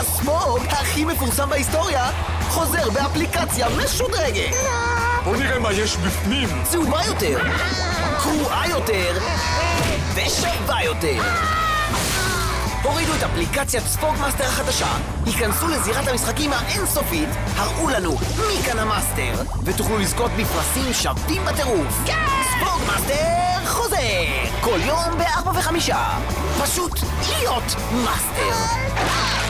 הספוג הכי מפורסם בהיסטוריה חוזר באפליקציה משודרגת. בוא נראה מה יש בפנים. צהובה יותר, קרועה יותר ושווה יותר. הורידו את אפליקציית ספוג מאסטר החדשה, היכנסו לזירת המשחקים האינסופית, הראו לנו מי כאן המאסטר, ותוכלו לזכות בפרסים שווים בטירוף. ספוג מאסטר חוזר! כל יום בארבע וחמישה. פשוט להיות מאסטר.